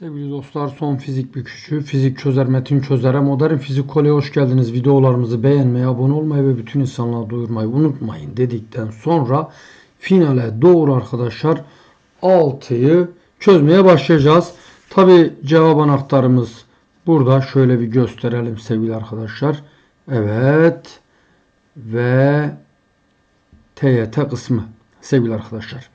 Sevgili dostlar son fizik büküşü, fizik çözer, metin çözere, modern fizik koleye hoş geldiniz. Videolarımızı beğenmeyi, abone olmayı ve bütün insanlara duyurmayı unutmayın dedikten sonra finale doğru arkadaşlar 6'yı çözmeye başlayacağız. Tabi cevap anahtarımız burada. Şöyle bir gösterelim sevgili arkadaşlar. Evet ve TYT kısmı sevgili arkadaşlar.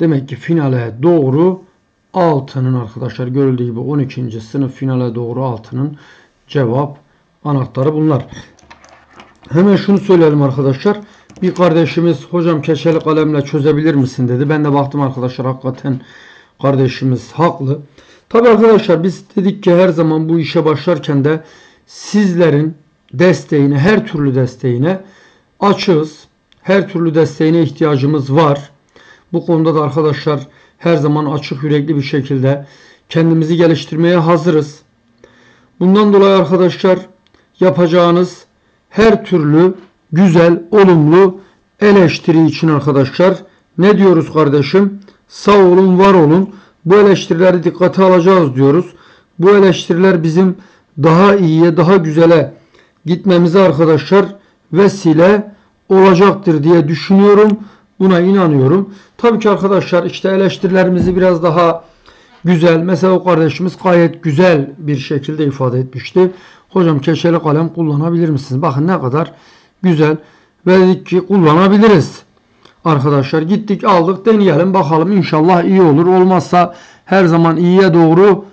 Demek ki finale doğru 6'nın arkadaşlar görüldüğü gibi 12. sınıf finale doğru 6'nın cevap anahtarı bunlar. Hemen şunu söyleyelim arkadaşlar. Bir kardeşimiz hocam keçeli kalemle çözebilir misin dedi. Ben de baktım arkadaşlar hakikaten kardeşimiz haklı. Tabi arkadaşlar biz dedik ki her zaman bu işe başlarken de sizlerin desteğine her türlü desteğine açığız. Her türlü desteğine ihtiyacımız var. Bu konuda da arkadaşlar her zaman açık yürekli bir şekilde kendimizi geliştirmeye hazırız. Bundan dolayı arkadaşlar yapacağınız her türlü güzel, olumlu eleştiri için arkadaşlar ne diyoruz kardeşim? Sağ olun, var olun. Bu eleştirileri dikkate alacağız diyoruz. Bu eleştiriler bizim daha iyiye, daha güzele gitmemize arkadaşlar vesile olacaktır diye düşünüyorum. Buna inanıyorum. Tabii ki arkadaşlar işte eleştirilerimizi biraz daha güzel. Mesela o kardeşimiz gayet güzel bir şekilde ifade etmişti. Hocam keçeli kalem kullanabilir misiniz? Bakın ne kadar güzel. Ve dedik ki kullanabiliriz. Arkadaşlar gittik aldık deneyelim bakalım inşallah iyi olur. Olmazsa her zaman iyiye doğru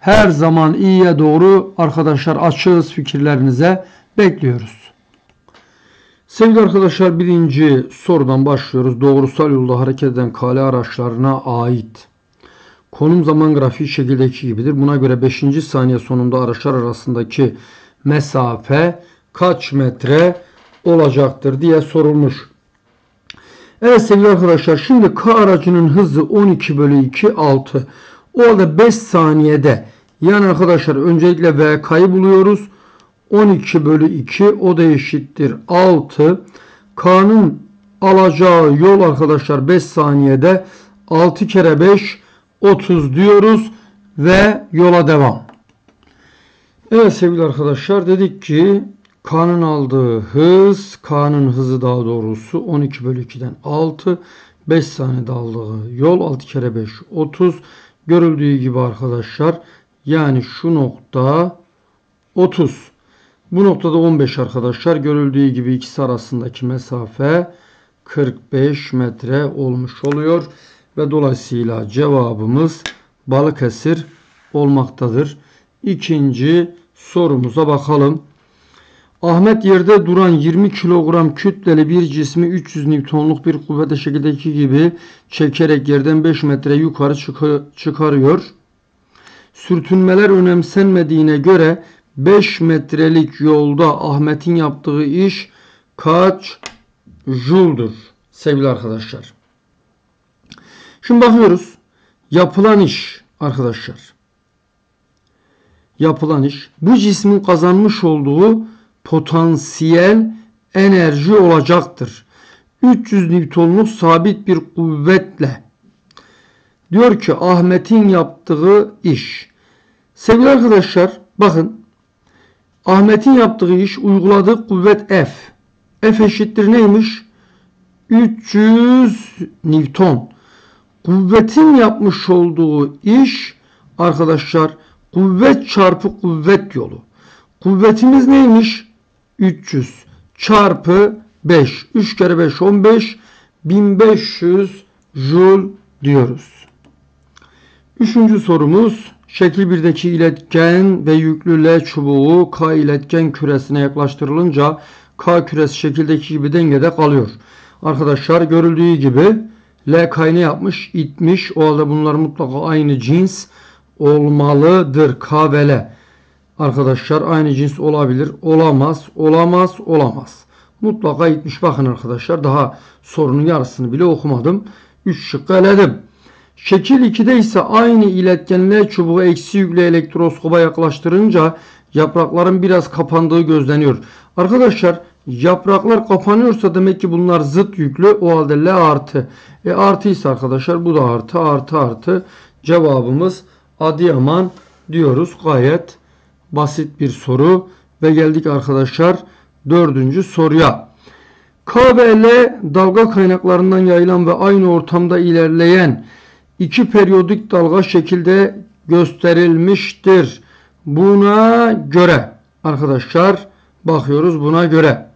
her zaman iyiye doğru arkadaşlar açığız fikirlerinize bekliyoruz. Sevgili arkadaşlar birinci sorudan başlıyoruz. Doğrusal yolda hareket eden kale araçlarına ait. Konum zaman grafiği şekildeki gibidir. Buna göre 5. saniye sonunda araçlar arasındaki mesafe kaç metre olacaktır diye sorulmuş. Evet sevgili arkadaşlar şimdi K aracının hızı 12 bölü 2 6. O halde 5 saniyede yani arkadaşlar öncelikle VK'yı buluyoruz. 12 bölü 2 o da eşittir 6. K'nın alacağı yol arkadaşlar 5 saniyede 6 kere 5 30 diyoruz ve yola devam. Evet sevgili arkadaşlar dedik ki K'nın aldığı hız, K'nın hızı daha doğrusu 12 bölü 2'den 6. 5 saniyede aldığı yol 6 kere 5 30. Görüldüğü gibi arkadaşlar yani şu nokta 30. Bu noktada 15 arkadaşlar. Görüldüğü gibi ikisi arasındaki mesafe 45 metre olmuş oluyor. Ve dolayısıyla cevabımız Balıkesir olmaktadır. İkinci sorumuza bakalım. Ahmet yerde duran 20 kilogram kütleli bir cismi 300 Newton'luk bir kuvvete şekildeki gibi çekerek yerden 5 metre yukarı çıkarıyor. Sürtünmeler önemsenmediğine göre 5 metrelik yolda Ahmet'in yaptığı iş kaç juldur sevgili arkadaşlar. Şimdi bakıyoruz. Yapılan iş arkadaşlar. Yapılan iş bu cismin kazanmış olduğu potansiyel enerji olacaktır. 300 Newton'luk sabit bir kuvvetle diyor ki Ahmet'in yaptığı iş. Sevgili arkadaşlar bakın Ahmet'in yaptığı iş uyguladığı kuvvet F. F eşittir neymiş? 300 Newton. Kuvvetin yapmış olduğu iş arkadaşlar kuvvet çarpı kuvvet yolu. Kuvvetimiz neymiş? 300 çarpı 5. 3 kere 5 15. 1500 joule diyoruz. Üçüncü sorumuz Şekil 1'deki iletken ve yüklü L çubuğu K iletken küresine yaklaştırılınca K küresi şekildeki gibi dengede kalıyor. Arkadaşlar görüldüğü gibi L K ne yapmış? İtmiş. O halde bunlar mutlaka aynı cins olmalıdır. K ve L. Arkadaşlar aynı cins olabilir. Olamaz. Olamaz. Olamaz. Mutlaka itmiş. Bakın arkadaşlar daha sorunun yarısını bile okumadım. 3 şıkkı eledim. Şekil 2'de ise aynı iletkenler çubuğu eksi yüklü elektroskoba yaklaştırınca yaprakların biraz kapandığı gözleniyor. Arkadaşlar yapraklar kapanıyorsa demek ki bunlar zıt yüklü. O halde L artı. E artı ise arkadaşlar bu da artı artı artı. Cevabımız Adıyaman diyoruz. Gayet basit bir soru. Ve geldik arkadaşlar dördüncü soruya. K ve L dalga kaynaklarından yayılan ve aynı ortamda ilerleyen iki periyodik dalga şekilde gösterilmiştir. Buna göre arkadaşlar bakıyoruz buna göre.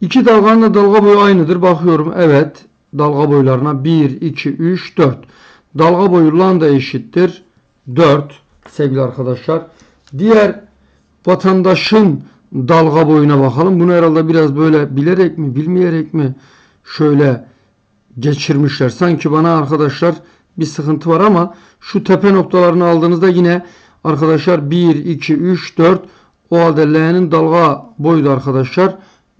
İki dalganın da dalga boyu aynıdır. Bakıyorum evet dalga boylarına 1, 2, 3, 4. Dalga boyu lambda eşittir 4 sevgili arkadaşlar. Diğer vatandaşın dalga boyuna bakalım. Bunu herhalde biraz böyle bilerek mi bilmeyerek mi şöyle geçirmişler. Sanki bana arkadaşlar bir sıkıntı var ama şu tepe noktalarını aldığınızda yine arkadaşlar 1, 2, 3, 4 o halde L'nin dalga boyu da arkadaşlar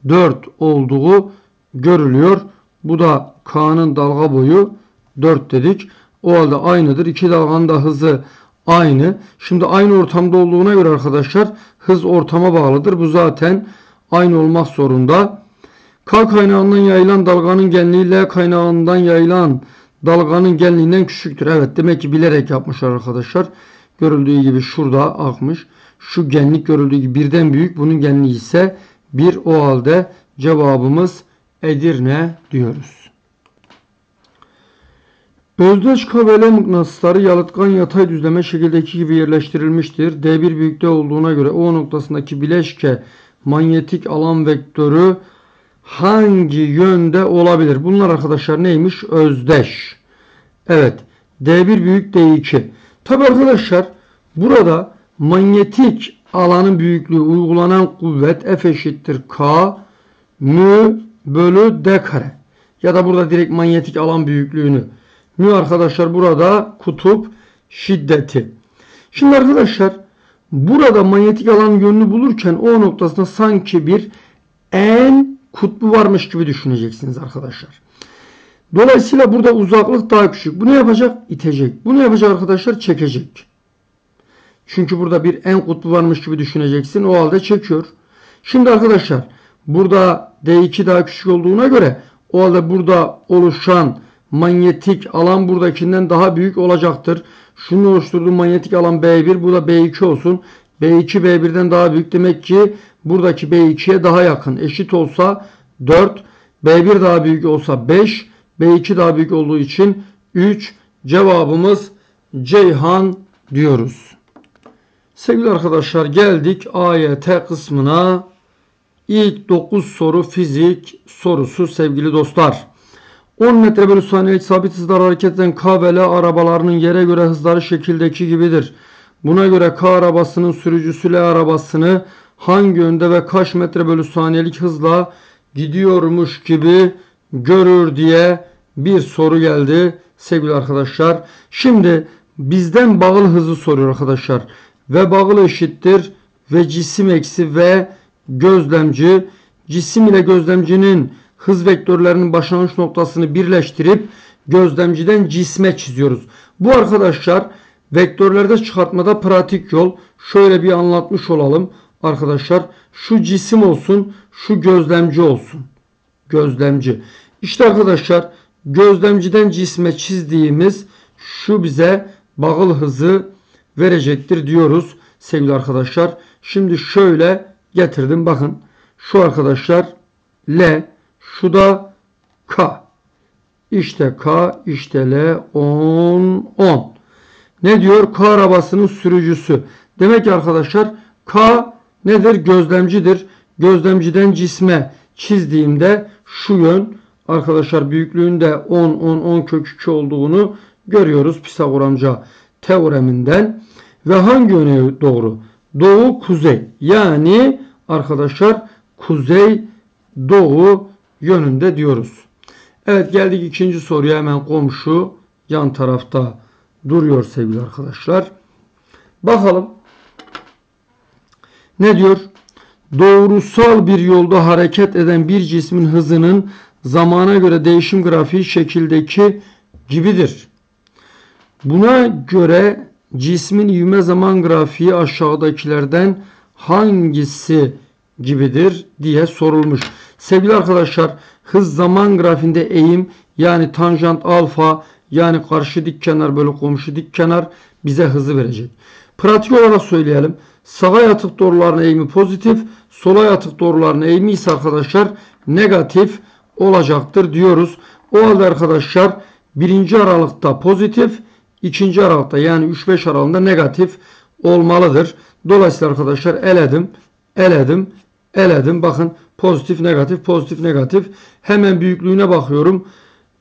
4 olduğu görülüyor. Bu da K'nın dalga boyu 4 dedik. O halde aynıdır. İki dalganın da hızı aynı. Şimdi aynı ortamda olduğuna göre arkadaşlar hız ortama bağlıdır. Bu zaten aynı olmak zorunda. K kaynağından yayılan dalganın genliği L kaynağından yayılan dalganın genliğinden küçüktür. Evet demek ki bilerek yapmışlar arkadaşlar. Görüldüğü gibi şurada akmış. Şu genlik görüldüğü gibi birden büyük. Bunun genliği ise bir o halde cevabımız Edirne diyoruz. Özdeş KVL mıknatısları yalıtkan yatay düzleme şekildeki gibi yerleştirilmiştir. D1 büyükte olduğuna göre O noktasındaki bileşke manyetik alan vektörü hangi yönde olabilir? Bunlar arkadaşlar neymiş? Özdeş. Evet. D1 büyük D2. Tabi arkadaşlar burada manyetik alanın büyüklüğü uygulanan kuvvet F eşittir K mü bölü D kare. Ya da burada direkt manyetik alan büyüklüğünü. Mü arkadaşlar burada kutup şiddeti. Şimdi arkadaşlar burada manyetik alan yönünü bulurken O noktasında sanki bir en kutbu varmış gibi düşüneceksiniz arkadaşlar. Dolayısıyla burada uzaklık daha küçük. Bu ne yapacak? İtecek. Bu ne yapacak arkadaşlar? Çekecek. Çünkü burada bir en kutbu varmış gibi düşüneceksin. O halde çekiyor. Şimdi arkadaşlar burada D2 daha küçük olduğuna göre o halde burada oluşan manyetik alan buradakinden daha büyük olacaktır. Şunun oluşturduğu manyetik alan B1 bu da B2 olsun. B2 B1'den daha büyük demek ki buradaki B2'ye daha yakın. Eşit olsa 4. B1 daha büyük olsa 5. B2 daha büyük olduğu için 3. Cevabımız Ceyhan diyoruz. Sevgili arkadaşlar geldik AYT kısmına. İlk 9 soru fizik sorusu sevgili dostlar. 10 metre bölü saniye sabit hızlar hareket eden K ve L arabalarının yere göre hızları şekildeki gibidir. Buna göre K arabasının sürücüsü L arabasını hangi yönde ve kaç metre bölü saniyelik hızla gidiyormuş gibi görür diye bir soru geldi sevgili arkadaşlar. Şimdi bizden bağıl hızı soruyor arkadaşlar. Ve bağıl eşittir ve cisim eksi ve gözlemci. Cisim ile gözlemcinin hız vektörlerinin başlangıç noktasını birleştirip gözlemciden cisme çiziyoruz. Bu arkadaşlar vektörlerde çıkartmada pratik yol. Şöyle bir anlatmış olalım arkadaşlar. Şu cisim olsun, şu gözlemci olsun. Gözlemci. İşte arkadaşlar gözlemciden cisme çizdiğimiz şu bize bağıl hızı verecektir diyoruz sevgili arkadaşlar. Şimdi şöyle getirdim bakın. Şu arkadaşlar L şu da K. İşte K, işte L, 10, 10. Ne diyor? K arabasının sürücüsü. Demek ki arkadaşlar K nedir? Gözlemcidir. Gözlemciden cisme çizdiğimde şu yön arkadaşlar büyüklüğünde 10, 10, 10 kök 2 olduğunu görüyoruz Pisagor amca teoreminden. Ve hangi yöne doğru? Doğu, kuzey. Yani arkadaşlar kuzey, doğu yönünde diyoruz. Evet geldik ikinci soruya hemen komşu yan tarafta duruyor sevgili arkadaşlar. Bakalım ne diyor? Doğrusal bir yolda hareket eden bir cismin hızının zamana göre değişim grafiği şekildeki gibidir. Buna göre cismin ivme zaman grafiği aşağıdakilerden hangisi gibidir diye sorulmuş. Sevgili arkadaşlar hız zaman grafiğinde eğim yani tanjant alfa yani karşı dik kenar böyle komşu dik kenar bize hızı verecek. Pratik olarak söyleyelim. Sağa yatık doğruların eğimi pozitif, sola yatık doğruların eğimi ise arkadaşlar negatif olacaktır diyoruz. O halde arkadaşlar birinci aralıkta pozitif, ikinci aralıkta yani 3-5 aralığında negatif olmalıdır. Dolayısıyla arkadaşlar eledim, eledim, eledim. Bakın pozitif, negatif, pozitif, negatif. Hemen büyüklüğüne bakıyorum.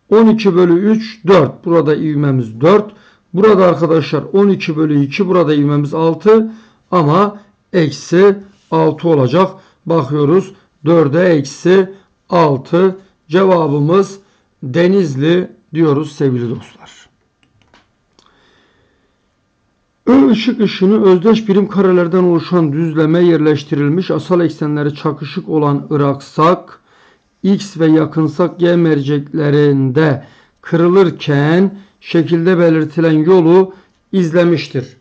12 bölü 3 4. Burada ivmemiz 4. Burada arkadaşlar 12 bölü 2. Burada ivmemiz 6. Ama eksi 6 olacak. Bakıyoruz 4'e eksi 6. Cevabımız Denizli diyoruz sevgili dostlar. Ö ışık ışını özdeş birim karelerden oluşan düzleme yerleştirilmiş asal eksenleri çakışık olan ıraksak X ve yakınsak Y merceklerinde kırılırken şekilde belirtilen yolu izlemiştir.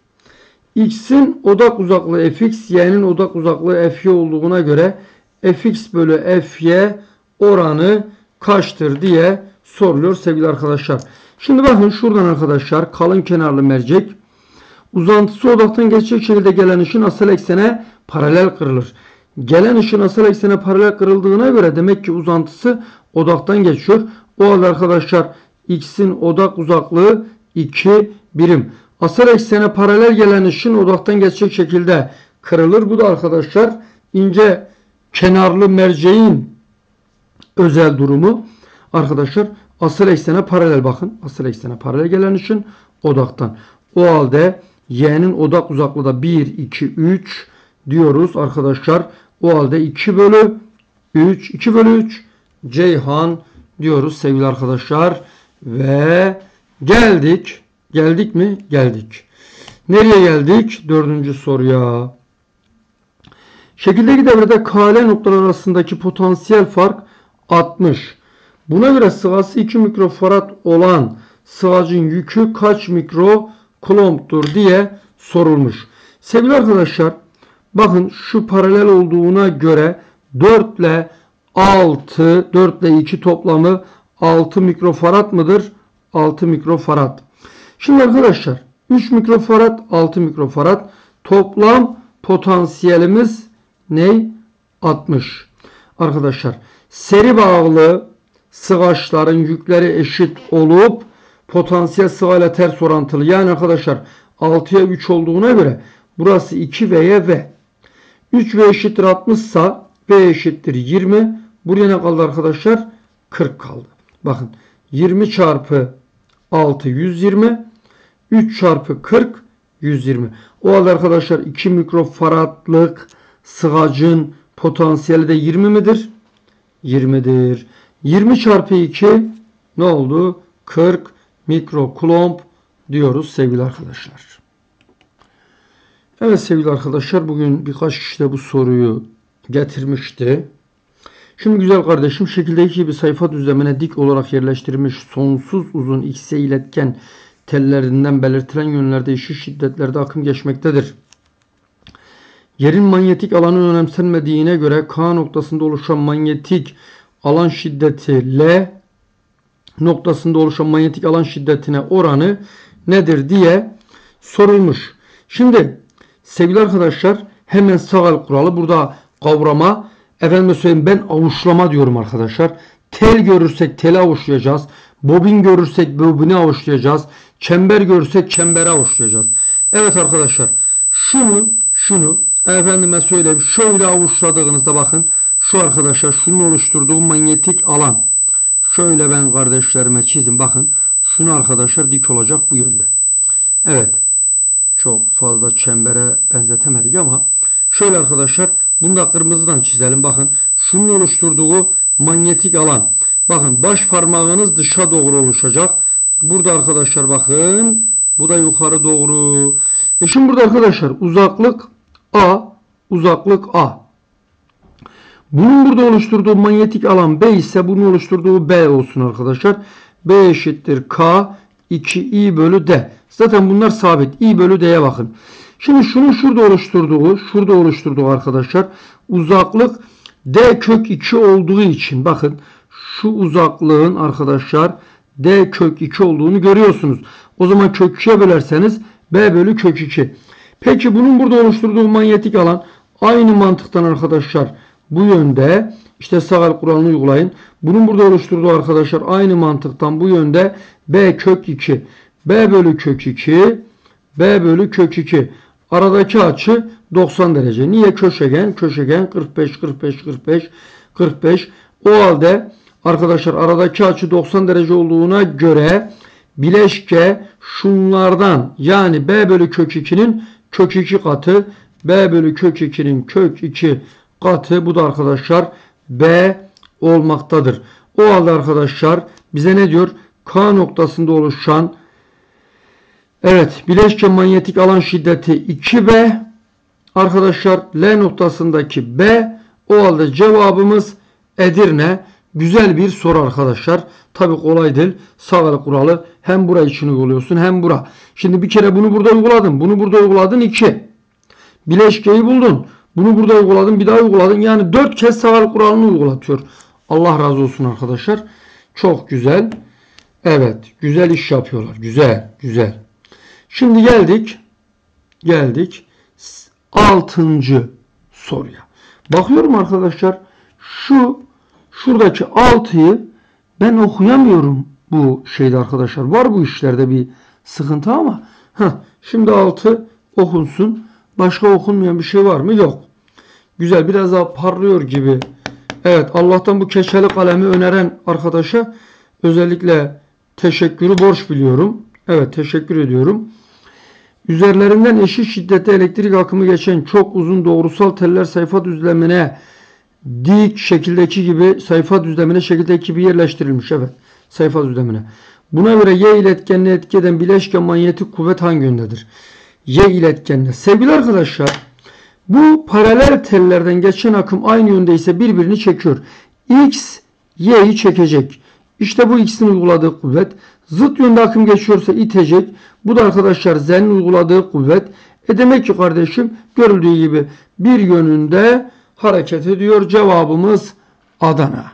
X'in odak uzaklığı fx, y'nin odak uzaklığı fy olduğuna göre fx bölü fy oranı kaçtır diye soruluyor sevgili arkadaşlar. Şimdi bakın şuradan arkadaşlar kalın kenarlı mercek uzantısı odaktan geçecek şekilde gelen ışın asal eksene paralel kırılır. Gelen ışın asal eksene paralel kırıldığına göre demek ki uzantısı odaktan geçiyor. O halde arkadaşlar x'in odak uzaklığı 2 birim. Asal eksene paralel gelen ışın odaktan geçecek şekilde kırılır. Bu da arkadaşlar ince kenarlı merceğin özel durumu. Arkadaşlar asal eksene paralel bakın. Asal eksene paralel gelen ışın odaktan. O halde y'nin odak uzaklığı da 1, 2, 3 diyoruz arkadaşlar. O halde 2 bölü 3, 2 bölü 3 Ceyhan diyoruz sevgili arkadaşlar. Ve geldik. Geldik mi? Geldik. Nereye geldik? Dördüncü soruya. Şekildeki devrede KL noktalar arasındaki potansiyel fark 60. Buna göre sıvası 2 mikrofarad olan sıvacın yükü kaç mikro kulomptur diye sorulmuş. Sevgili arkadaşlar bakın şu paralel olduğuna göre 4 ile 6 4 ile 2 toplamı 6 mikrofarad mıdır? 6 mikrofarad. Şimdi arkadaşlar 3 mikrofarad 6 mikrofarad toplam potansiyelimiz ne? 60. Arkadaşlar seri bağlı sıvaçların yükleri eşit olup potansiyel sıva ile ters orantılı. Yani arkadaşlar 6'ya 3 olduğuna göre burası 2 V'ye V. 3 V eşittir 60 sa V eşittir 20. Buraya ne kaldı arkadaşlar? 40 kaldı. Bakın 20 çarpı 6 120. 3 çarpı 40 120. O halde arkadaşlar 2 mikrofaradlık sıvacın potansiyeli de 20 midir? 20'dir. 20 çarpı 2 ne oldu? 40 mikrokulomb diyoruz sevgili arkadaşlar. Evet sevgili arkadaşlar bugün birkaç kişi de bu soruyu getirmişti. Şimdi güzel kardeşim şekildeki gibi sayfa düzlemine dik olarak yerleştirilmiş sonsuz uzun X'e iletken tellerinden belirtilen yönlerde eşit şiddetlerde akım geçmektedir. Yerin manyetik alanı önemsenmediğine göre K noktasında oluşan manyetik alan şiddeti L noktasında oluşan manyetik alan şiddetine oranı nedir diye sorulmuş. Şimdi sevgili arkadaşlar hemen sağal kuralı burada kavrama efendim söyleyeyim ben avuçlama diyorum arkadaşlar. Tel görürsek teli avuçlayacağız. Bobin görürsek bobini avuçlayacağız. Çember görürsek çembere avuçlayacağız. Evet arkadaşlar şunu şunu efendime söyleyeyim şöyle avuçladığınızda bakın şu arkadaşlar şunun oluşturduğu manyetik alan. Şöyle ben kardeşlerime çizim bakın. Şunu arkadaşlar dik olacak bu yönde. Evet. Çok fazla çembere benzetemedik ama şöyle arkadaşlar bunu da kırmızıdan çizelim. Bakın şunun oluşturduğu manyetik alan. Bakın baş parmağınız dışa doğru oluşacak. Burada arkadaşlar bakın. Bu da yukarı doğru. E şimdi burada arkadaşlar uzaklık A. Uzaklık A. Bunun burada oluşturduğu manyetik alan B ise bunun oluşturduğu B olsun arkadaşlar. B eşittir K 2I bölü D. Zaten bunlar sabit. I bölü D'ye bakın. Şimdi şunun şurada oluşturduğu, şurada oluşturduğu arkadaşlar uzaklık D kök 2 olduğu için bakın şu uzaklığın arkadaşlar D kök 2 olduğunu görüyorsunuz. O zaman kök 2'ye bölerseniz B bölü kök 2. Peki bunun burada oluşturduğu manyetik alan aynı mantıktan arkadaşlar bu yönde işte Sagal kuralını uygulayın. Bunun burada oluşturduğu arkadaşlar aynı mantıktan bu yönde B kök 2. B bölü kök 2 B bölü kök 2. Aradaki açı 90 derece. Niye köşegen? Köşegen 45 45 45 45. O halde arkadaşlar aradaki açı 90 derece olduğuna göre bileşke şunlardan yani B bölü kök 2'nin kök 2 katı B bölü kök 2'nin kök 2 katı bu da arkadaşlar B olmaktadır. O halde arkadaşlar bize ne diyor? K noktasında oluşan evet bileşke manyetik alan şiddeti 2B arkadaşlar L noktasındaki B o halde cevabımız Edirne. Güzel bir soru arkadaşlar. Tabi kolay değil. Sağlık kuralı hem burayı için uyguluyorsun hem bura. Şimdi bir kere bunu burada uyguladın. Bunu burada uyguladın 2. Bileşkeyi buldun. Bunu burada uyguladın. Bir daha uyguladın. Yani 4 kez sağlık kuralını uygulatıyor. Allah razı olsun arkadaşlar. Çok güzel. Evet. Güzel iş yapıyorlar. Güzel. Güzel. Şimdi geldik. Geldik. 6. soruya. Bakıyorum arkadaşlar. Şu şuradaki 6'yı ben okuyamıyorum bu şeyde arkadaşlar. Var bu işlerde bir sıkıntı ama heh, şimdi 6 okunsun. Başka okunmayan bir şey var mı? Yok. Güzel biraz daha parlıyor gibi. Evet Allah'tan bu keçeli kalemi öneren arkadaşa özellikle teşekkürü borç biliyorum. Evet teşekkür ediyorum. Üzerlerinden eşit şiddette elektrik akımı geçen çok uzun doğrusal teller sayfa düzlemine dik şekildeki gibi sayfa düzlemine şekildeki gibi yerleştirilmiş. Evet sayfa düzlemine. Buna göre Y iletkenine etki eden bileşken manyetik kuvvet hangi yöndedir? Y iletkenine. Sevgili arkadaşlar bu paralel tellerden geçen akım aynı yönde ise birbirini çekiyor. X Y'yi çekecek. İşte bu X'in uyguladığı kuvvet. Zıt yönde akım geçiyorsa itecek. Bu da arkadaşlar Z'nin uyguladığı kuvvet. E demek ki kardeşim görüldüğü gibi bir yönünde hareket ediyor. Cevabımız Adana.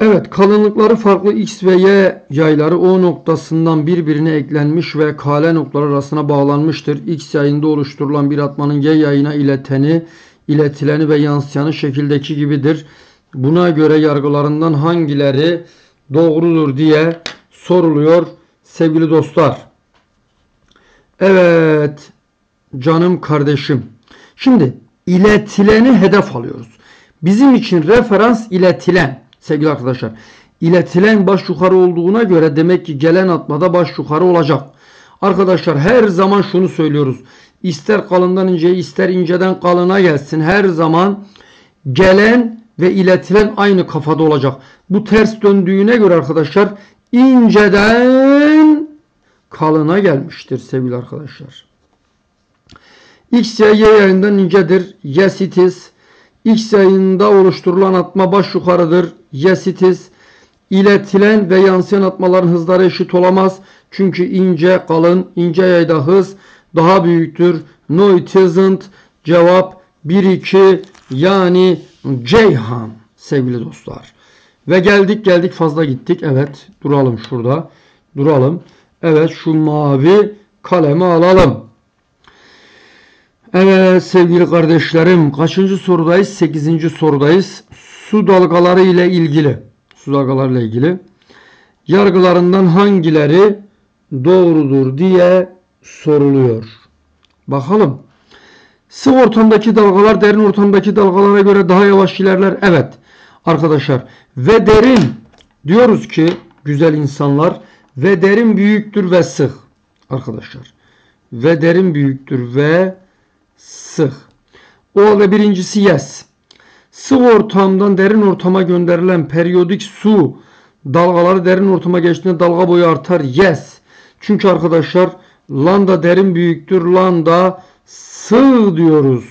Evet kalınlıkları farklı X ve Y yayları O noktasından birbirine eklenmiş ve KL noktaları arasına bağlanmıştır. X yayında oluşturulan bir atmanın Y yayına ileteni, iletileni ve yansıyanı şekildeki gibidir. Buna göre yargılarından hangileri doğrudur diye soruluyor sevgili dostlar. Evet canım kardeşim. Şimdi iletileni hedef alıyoruz. Bizim için referans iletilen sevgili arkadaşlar. İletilen baş yukarı olduğuna göre demek ki gelen atmada baş yukarı olacak. Arkadaşlar her zaman şunu söylüyoruz. İster kalından inceye ister inceden kalına gelsin. Her zaman gelen ve iletilen aynı kafada olacak. Bu ters döndüğüne göre arkadaşlar inceden kalına gelmiştir sevgili arkadaşlar. X y yayından incedir. Yes it is. X yayında oluşturulan atma baş yukarıdır. Yes it is. İletilen ve yansıyan atmaların hızları eşit olamaz. Çünkü ince, kalın, ince yayda hız daha büyüktür. No it isn't. Cevap 1-2 yani Ceyhan sevgili dostlar. Ve geldik geldik fazla gittik. Evet duralım şurada. Duralım. Evet şu mavi kalemi alalım. Evet sevgili kardeşlerim kaçıncı sorudayız? Sekizinci sorudayız. Su dalgaları ile ilgili. Su dalgaları ile ilgili. Yargılarından hangileri doğrudur diye soruluyor. Bakalım. Sıvı ortamdaki dalgalar derin ortamdaki dalgalara göre daha yavaş ilerler. Evet arkadaşlar. Ve derin diyoruz ki güzel insanlar ve derin büyüktür ve sık. Arkadaşlar. Ve derin büyüktür ve sık. O halde birincisi yes. Sıvı ortamdan derin ortama gönderilen periyodik su dalgaları derin ortama geçtiğinde dalga boyu artar. Yes. Çünkü arkadaşlar lambda derin büyüktür. Lambda sığ diyoruz.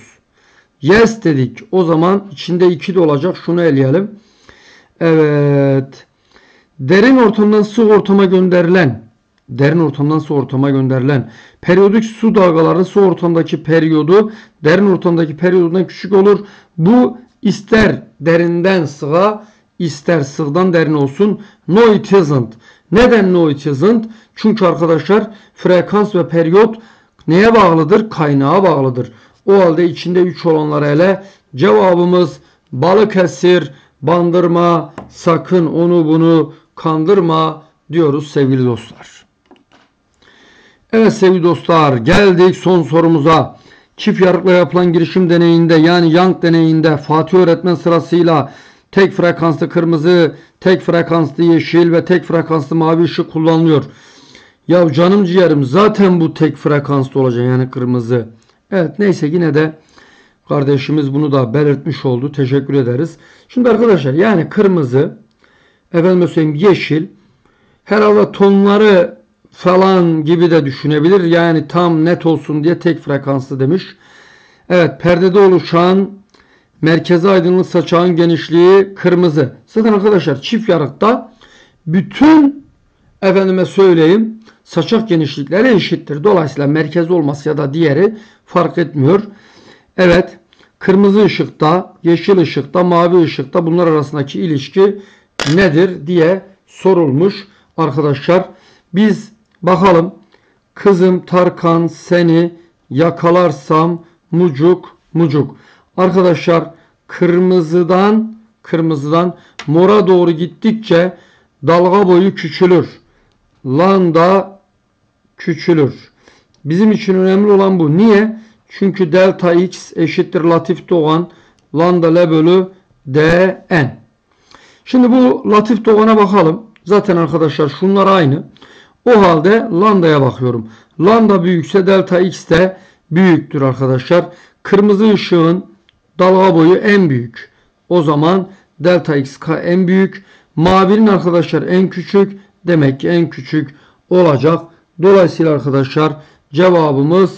Yes dedik. O zaman içinde 2 de olacak. Şunu eleyelim. Evet. Derin ortamdan sıvı ortama gönderilen derin ortamdan su ortama gönderilen periyodik su dalgaları su ortamdaki periyodu derin ortamdaki periyodundan küçük olur. Bu ister derinden sığa ister sığdan derin olsun. No it isn't. Neden no it isn't? Çünkü arkadaşlar frekans ve periyot neye bağlıdır? Kaynağa bağlıdır. O halde içinde 3 olanlara ele cevabımız Balıkesir, Bandırma, sakın onu bunu kandırma diyoruz sevgili dostlar. Evet sevgili dostlar geldik son sorumuza. Çift yarıkla yapılan girişim deneyinde yani Young deneyinde Fatih öğretmen sırasıyla tek frekanslı kırmızı, tek frekanslı yeşil ve tek frekanslı mavi ışık kullanılıyor. Ya canım ciğerim zaten bu tek frekanslı olacak yani kırmızı. Evet neyse yine de kardeşimiz bunu da belirtmiş oldu. Teşekkür ederiz. Şimdi arkadaşlar yani kırmızı, efendim söyleyeyim yeşil, herhalde tonları falan gibi de düşünebilir. Yani tam net olsun diye tek frekanslı demiş. Evet perdede oluşan merkeze aydınlık saçağın genişliği kırmızı. Zaten arkadaşlar çift yarıkta bütün efendime söyleyeyim saçak genişlikleri eşittir. Dolayısıyla merkez olması ya da diğeri fark etmiyor. Evet kırmızı ışıkta, yeşil ışıkta, mavi ışıkta bunlar arasındaki ilişki nedir diye sorulmuş arkadaşlar. Biz bakalım kızım Tarkan seni yakalarsam mucuk mucuk. Arkadaşlar kırmızıdan kırmızıdan mora doğru gittikçe dalga boyu küçülür. Landa küçülür. Bizim için önemli olan bu. Niye? Çünkü delta x eşittir latif doğan lambda L bölü dn. Şimdi bu latif doğana bakalım. Zaten arkadaşlar şunlar aynı. O halde lambdaya bakıyorum. Lambda büyükse delta x de büyüktür arkadaşlar. Kırmızı ışığın dalga boyu en büyük. O zaman delta x en büyük. Mavinin arkadaşlar en küçük. Demek ki en küçük olacak. Dolayısıyla arkadaşlar cevabımız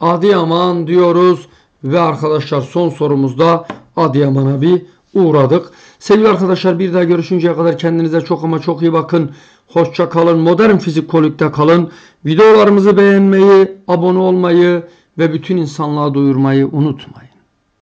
Adıyaman diyoruz. Ve arkadaşlar son sorumuzda Adıyaman'a bir uğradık. Sevgili arkadaşlar bir daha görüşünceye kadar kendinize çok ama çok iyi bakın. Hoşça kalın. Modern fizik kolikte kalın. Videolarımızı beğenmeyi, abone olmayı ve bütün insanlığa duyurmayı unutmayın.